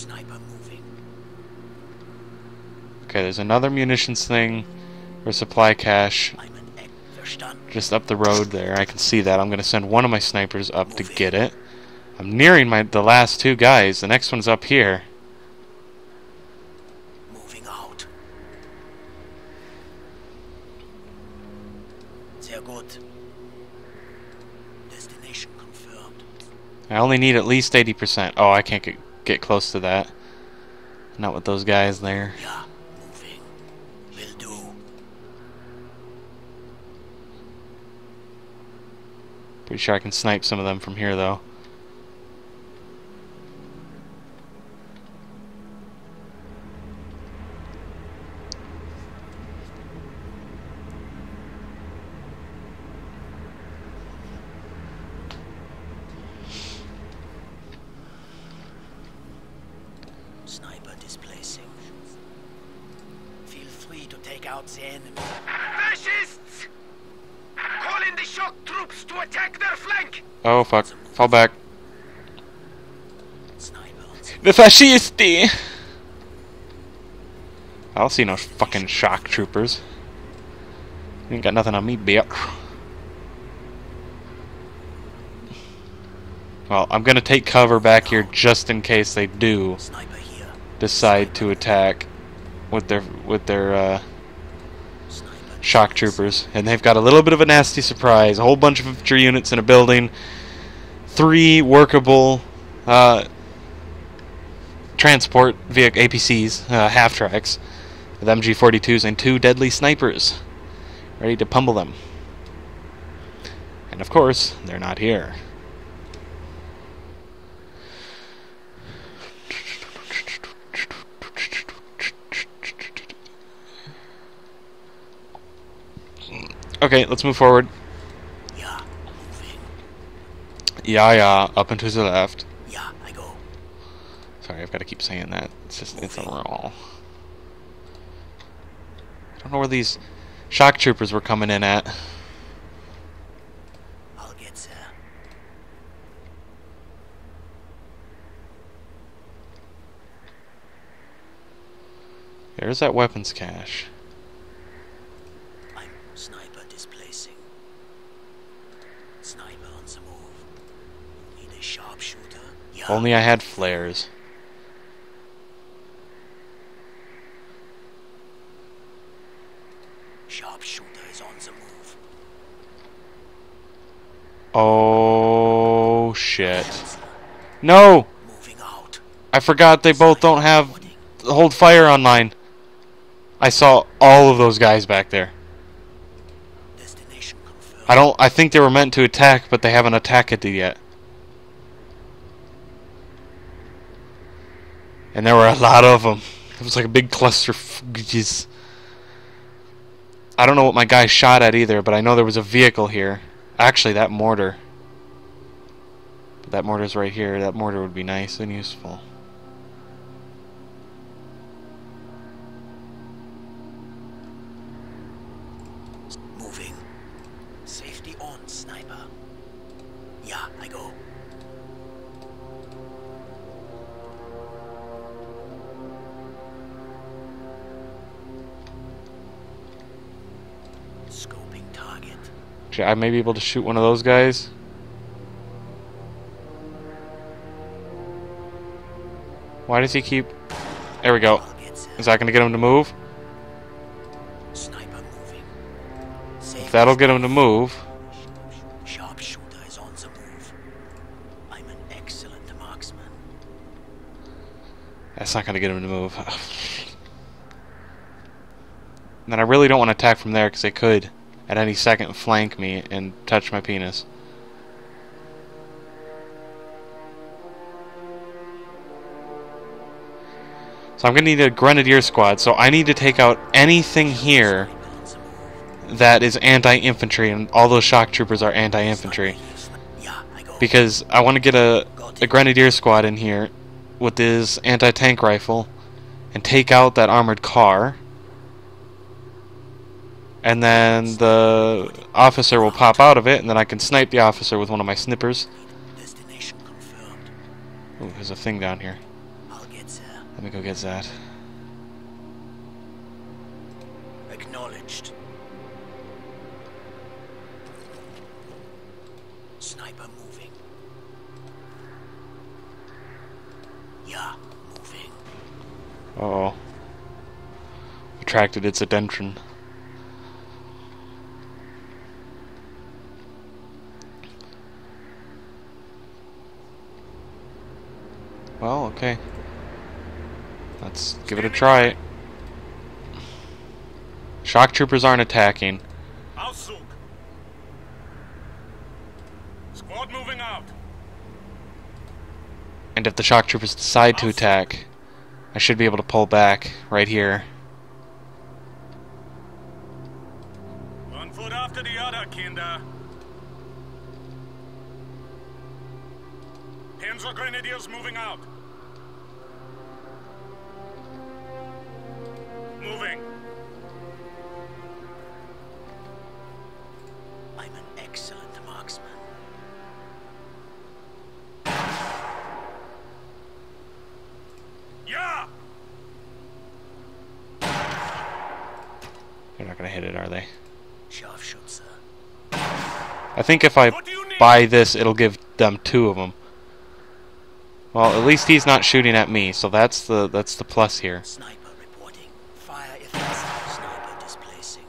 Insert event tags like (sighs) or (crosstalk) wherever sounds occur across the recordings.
Sniper moving. Okay, there's another munitions thing or supply cache I'm an Eck. Verstanden. just up the road there. I can see that. I'm going to send one of my snipers up to get it. I'm nearing my the last two guys. The next one's up here. Moving out. Sehr gut. Destination confirmed. I only need at least 80%. Oh, I can't get, get close to that. Not with those guys there. Ja, moving. Will do. Pretty sure I can snipe some of them from here, though. Sniper displacing. Feel free to take out the enemy. Fascists! Call in the shock troops to attack their flank! Oh, fuck. Fall back. The The fascisti! I don't see no fucking shock troopers. You ain't got nothing on me, bitch. Well, I'm gonna take cover back here just in case they do sniper here. Decide to attack with their with their uh, shock troopers, and they've got a little bit of a nasty surprise. A whole bunch of infantry units in a building, three workable uh, transport via APCs, uh, half tracks, with MG42s, and two deadly snipers, ready to pummel them. And of course, they're not here. Okay, let's move forward. Ja, moving. Yeah, yeah, up and to the left. Yeah, I go. Sorry, I've got to keep saying that. It's just, it's a roll. I don't know where these shock troopers were coming in at. I'll get there. There's that weapons cache. I'm sniper displacing. Sniper on the move. Need a sharpshooter? Ja. If only I had flares. Sharpshooter is on the move. Oh, shit. No! Moving out. I forgot they both don't have hold fire online. I saw all of those guys back there. I don't. I think they were meant to attack, but they haven't attacked it yet. And there were a lot of them. It was like a big cluster. I don't know what my guy shot at either, but I know there was a vehicle here. Actually, that mortar. That mortar's right here. That mortar would be nice and useful. Should I may be able to shoot one of those guys? Why does he keep... There we go. I'll get there. Is that going to get him to move? Sniper moving. If that'll get him to move... Sharpshooter is on the move. I'm an excellent marksman. That's not going to get him to move. And (sighs) then I really don't want to attack from there because they could, at any second, flank me and touch my penis. So I'm going to need a grenadier squad. So I need to take out anything here that is anti-infantry, and all those shock troopers are anti-infantry. Because I want to get a, a grenadier squad in here with this anti-tank rifle and take out that armored car. And then the officer will pop out of it, and then I can snipe the officer with one of my snippers. Ooh, there's a thing down here. Let me go get that. Acknowledged. Sniper moving. Yeah, moving. Uh oh. Attracted its attention. Well, okay. Let's give it a try. Shock troopers aren't attacking. Squad moving out. And if the shock troopers decide to attack, I should be able to pull back right here. One foot after the other, Kinder. Panzer Grenadiers moving out. They're gonna hit it, are they? I think if I What do you need? buy this, it'll give them two of them. Well, at least he's not shooting at me, so that's the that's the plus here. Sniper reporting. Fire if. Sniper displacing.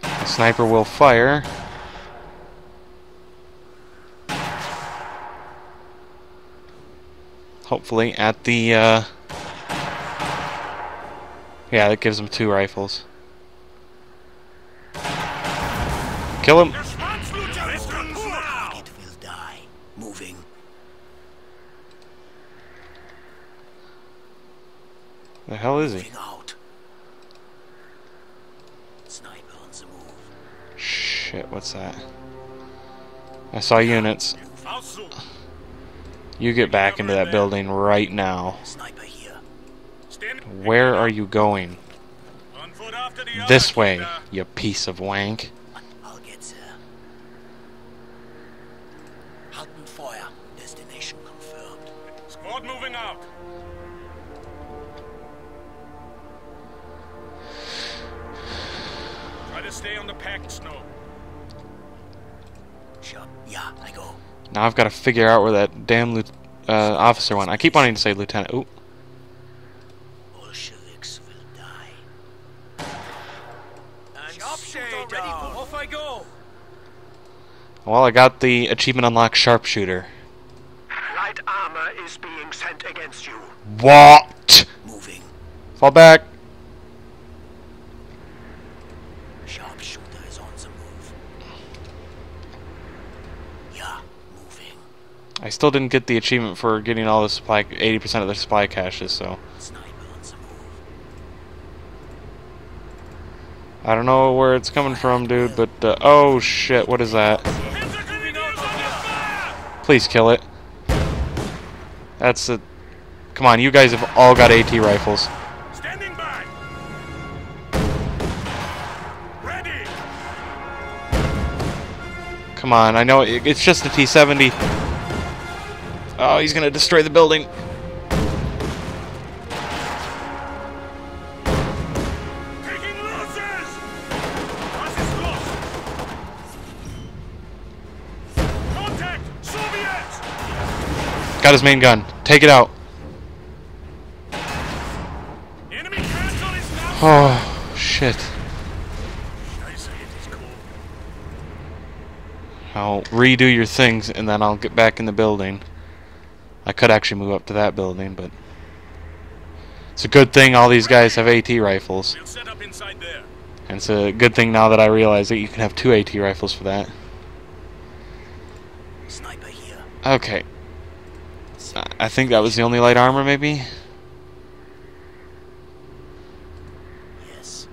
The sniper will fire. Hopefully at the uh Yeah, that gives him two rifles. Kill him. Response, Lieutenant! now! It will die. Moving. The hell is he? Out. Sniper on the move. Shit, what's that? I saw units. You get back into that building right now. Sniper. Where are you going? One foot after the other, This way, you piece of wank. I'll get there. Halten Feuer. Destination confirmed. Squad moving out. Try to stay on the packed snow. Sure. Yeah, I go. Now I've got to figure out where that damn uh, officer went. I keep wanting to say lieutenant. Ooh, And Sharpshooter ready off I go. well, I got the achievement unlock sharpshooter. Light armor is being sent against you. What? Moving. Fall back. Sharpshooter is on the move. Yeah, moving. I still didn't get the achievement for getting all the supply, 80% of the supply caches, so Sniper on the move. I don't know where it's coming from, dude. But uh, oh shit, what is that? Panzer Grenadiers under fire! Please kill it. That's a. Come on, you guys have all got AT rifles. Standing by. Ready. Come on, I know it, it's just a T-70. Oh, he's gonna destroy the building. Got his main gun. Take it out. Enemy castle is now. Oh shit. Scheiße, it is cold. I'll redo your things and then I'll get back in the building. I could actually move up to that building, but it's a good thing all these guys have AT rifles. We'll set up inside there. And it's a good thing now that I realize that you can have two AT rifles for that. Sniper here. Okay. I- I think that was the only light armor, maybe? Yes.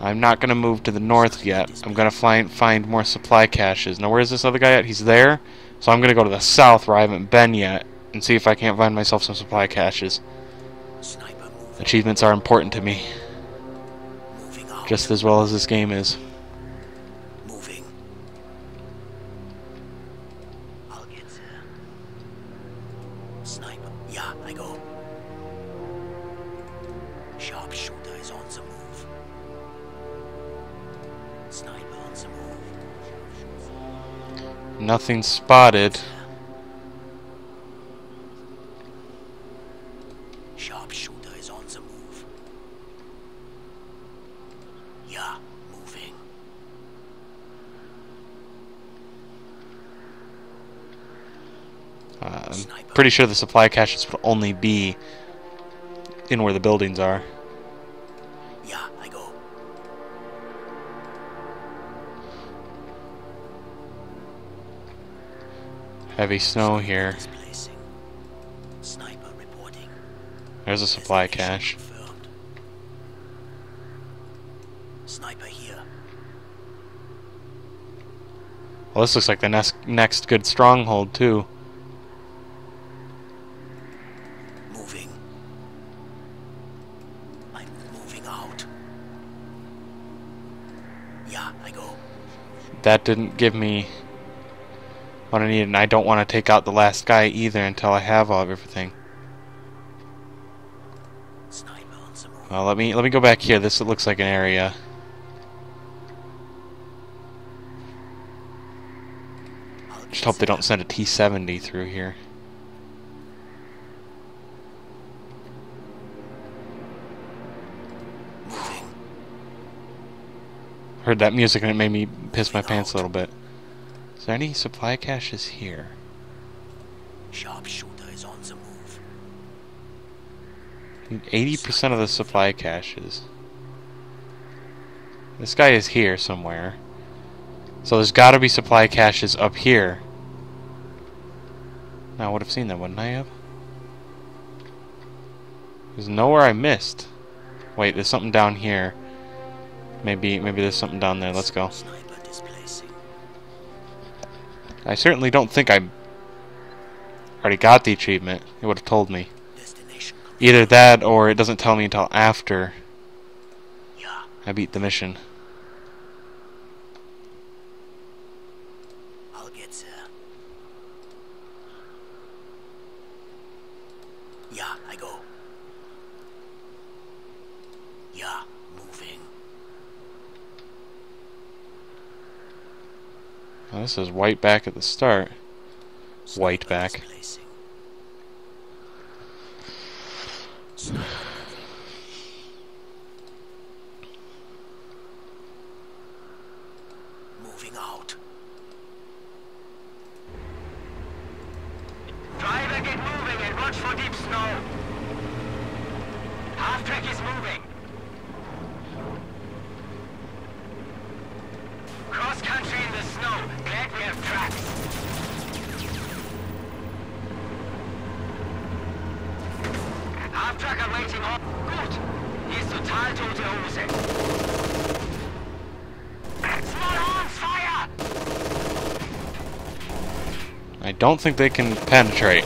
I'm not gonna move to the north yet. I'm gonna find find more supply caches. Now, where's this other guy at? He's there. So I'm gonna go to the south where I haven't been yet and see if I can't find myself some supply caches. Achievements are important to me, just as well as this game is. I'll get uh, sniper. Yeah, I go. Sharpshooter is on the move. Sniper on the move. Nothing spotted. Sharpshooter is on the move. Yeah. Uh, I'm pretty sure the supply caches would only be in where the buildings are. Yeah, I go. Heavy snow here. Sniper reporting. There's a supply cache. Sniper here. Well, this looks like the next next good stronghold too. That didn't give me what I needed, and I don't want to take out the last guy either until I have all of everything. Well, let me let me go back here. This looks like an area. Just hope they don't send a T-70 through here. Moving. Heard that music and it made me piss my pants a little bit. Is there any supply caches here? Sharpshooter is on the move. Eighty percent of the supply caches. This guy is here somewhere. So there's got to be supply caches up here. Now I would have seen that, wouldn't I have? There's nowhere I missed. Wait, there's something down here. Maybe, maybe there's something down there. Let's go. I certainly don't think I already got the achievement. It would have told me. Either that, or it doesn't tell me until after I beat the mission. I'll get. Yeah, I go. Yeah, moving. Well, this is white back at the start. White back. displacing. Sniper moving. Moving out. Driver, get moving and watch for deep snow. Half track is moving. Cross country in the snow. Glad we have tracks. Gut. Hier ist total tote Hose. I don't think they can penetrate.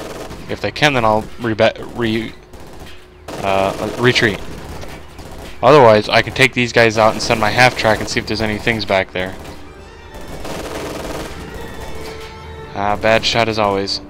If they can, then I'll rebe- re uh, retreat. Otherwise, I can take these guys out and send my half track and see if there's any things back there. Ah, bad shot as always.